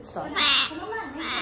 Let's.